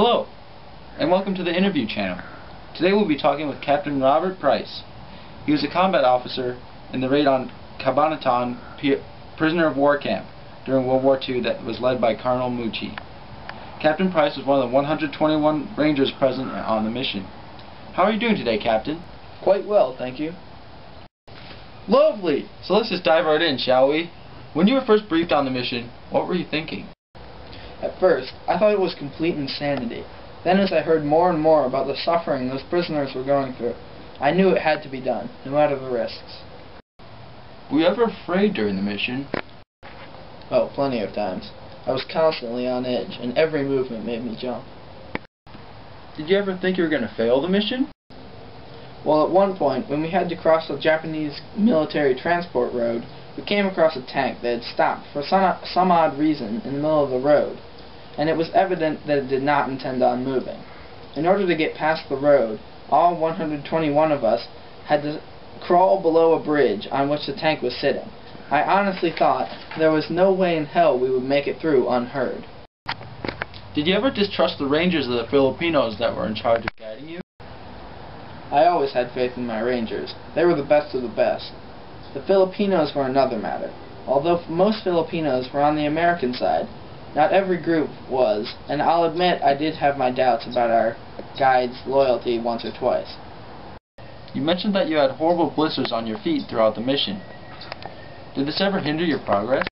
Hello, and welcome to the interview channel. Today we'll be talking with Captain Robert Price. He was a combat officer in the raid on Cabanatuan prisoner of war camp during World War II that was led by Colonel Mucci. Captain Price was one of the 121 Rangers present on the mission. How are you doing today, Captain? Quite well, thank you. Lovely! So let's just dive right in, shall we? When you were first briefed on the mission, what were you thinking? At first, I thought it was complete insanity. Then as I heard more and more about the suffering those prisoners were going through, I knew it had to be done, no matter the risks. Were you ever afraid during the mission? Oh, plenty of times. I was constantly on edge, and every movement made me jump. Did you ever think you were going to fail the mission? Well, at one point, when we had to cross the Japanese military transport road, we came across a tank that had stopped for some, some odd reason in the middle of the road and it was evident that it did not intend on moving. In order to get past the road, all 121 of us had to crawl below a bridge on which the tank was sitting. I honestly thought there was no way in hell we would make it through unheard. Did you ever distrust the rangers of the Filipinos that were in charge of guiding you? I always had faith in my rangers. They were the best of the best. The Filipinos were another matter. Although most Filipinos were on the American side, not every group was, and I'll admit I did have my doubts about our guide's loyalty once or twice. You mentioned that you had horrible blisters on your feet throughout the mission. Did this ever hinder your progress?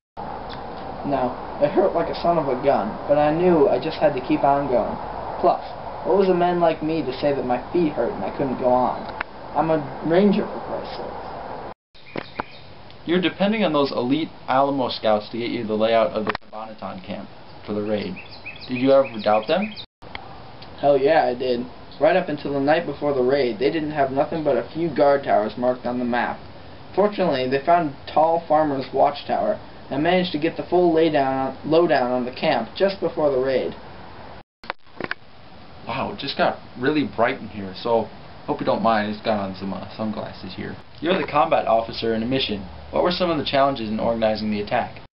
No. It hurt like a son of a gun, but I knew I just had to keep on going. Plus, what was a man like me to say that my feet hurt and I couldn't go on? I'm a ranger, for Christ's sake. You're depending on those elite Alamo scouts to get you the layout of the Cabanatuan camp for the raid. Did you ever doubt them? Hell yeah, I did. Right up until the night before the raid, they didn't have nothing but a few guard towers marked on the map. Fortunately, they found a tall farmer's watchtower and managed to get the full laydown, lowdown on the camp just before the raid. Wow, it just got really bright in here, so hope you don't mind. I just got on some uh, sunglasses here. You're the combat officer in a mission. What were some of the challenges in organizing the attack?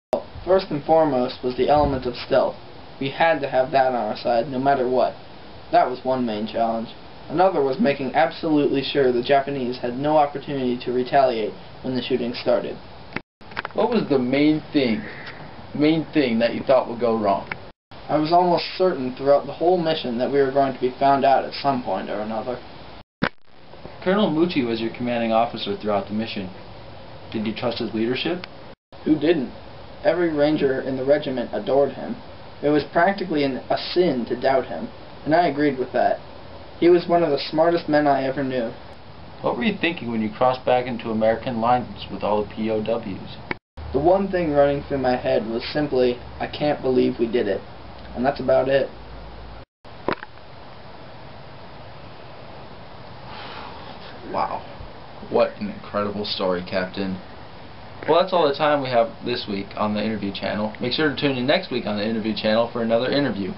First and foremost was the element of stealth. We had to have that on our side, no matter what. That was one main challenge. Another was making absolutely sure the Japanese had no opportunity to retaliate when the shooting started. What was the main thing, main thing that you thought would go wrong? I was almost certain throughout the whole mission that we were going to be found out at some point or another. Colonel Mucci was your commanding officer throughout the mission. Did you trust his leadership? Who didn't? Every ranger in the regiment adored him. It was practically an, a sin to doubt him, and I agreed with that. He was one of the smartest men I ever knew. What were you thinking when you crossed back into American lines with all the POWs? The one thing running through my head was simply, I can't believe we did it. And that's about it. Wow. What an incredible story, Captain. Well, that's all the time we have this week on the interview channel. Make sure to tune in next week on the interview channel for another interview.